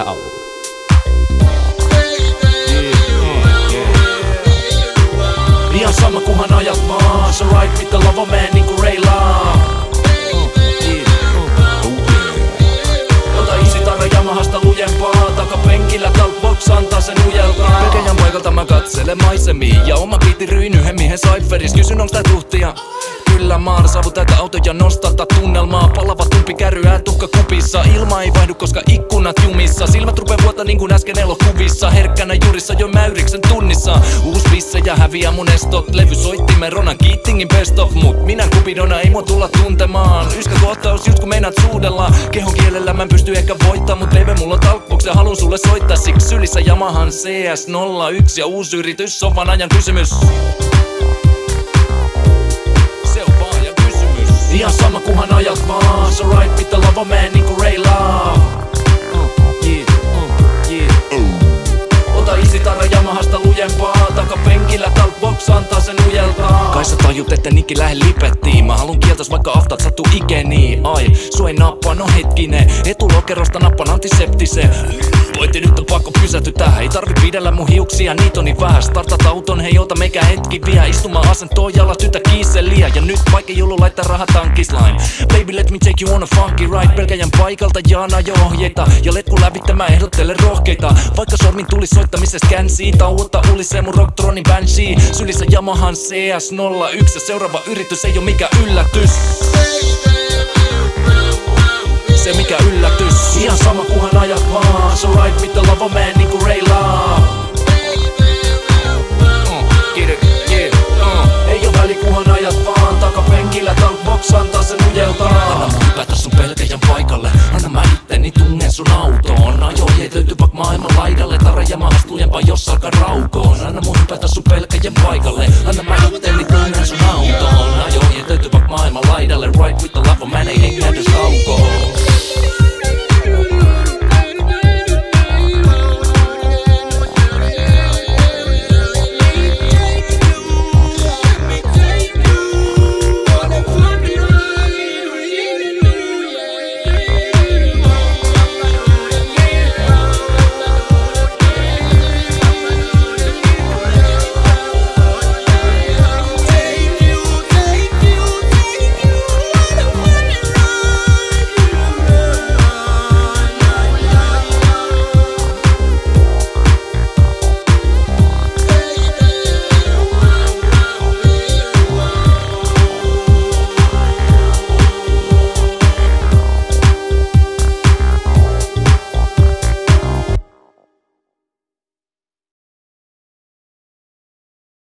Ciao. Ihan sama kuhan ajat vaan Se ride with the lava man niinku Rayla Ota easy tarra Yamahasta lujempaa. Takapenkillä talkbox antaa sen ujeltaa Pelkäjän paikalta mä katselen maisemia Ja oma biitti ryin yhden miehen cypheris. Kysyn onks tää tuhtia Kyllä maan saavu tätä autoja nostata tunnelmaa. Palava tumpi kärryää tukka kupissa. Ilma ei vaihdu koska ikkunat jumissa. Silmät rupee vuota niin kuin äsken elokuvissa. Herkkänä juurissa jo mäyriksen tunnissa. Uus ja häviää mun estot. Levy soittimen Ronan Keatingin best of Mut minä kupidona ei mua tulla tuntemaan. Yskä kohtaus just kun meinaat suudella. Kehon kielellä mä en pysty ehkä voittaa Mut baby mulla on talkbox ja halun sulle soittaa. Siksi sylissä Yamahan CS01 Ja uusi yritys on vaan ajan kysymys Ihan sama kuhan ajat vaan. Ride with the lava man niinku Rayla tajut, että nikki lähe lipettiin Mä halun kieltäs vaikka aftat sattuu ikeni Ai, su ei nappaa, no hetkinen Etulokerosta nappan antiseptisen Voitti nyt on pakko pysähtyä Ei tarvi pidellä mun hiuksia, niitä on niin vähän. Startat auton, hei ota meikä hetki vie Istumaan asentoon jalat tytä kiisseliä Ja nyt vaikka joulu laittaa rahat tankisline Baby let me take you on a funky ride. Pelkäjän paikalta jaan ajo ohjeita. Ja letku lävittä mä ehdottelen rohkeita. Vaikka sormin tuli soittamisesta känsii Tauotta ulisee mun Rocktronin banshee Sylissä Yamahan CS01 Ja seuraava yritys ei oo mikä yllätys. Se mikä yllätys. Ihan sama kuhan ajat vaan. So ride with the lava man niinku it, yeah, uh. Ei oo väli kuhan ajat vaan. Takapenkillä talkbox antaa sen Anna paikalle Tarja mä astun jos alkaa raukoon. Anna mun hypätä sun pelkäjen paikalle. Anna mä juttelin kunhan sun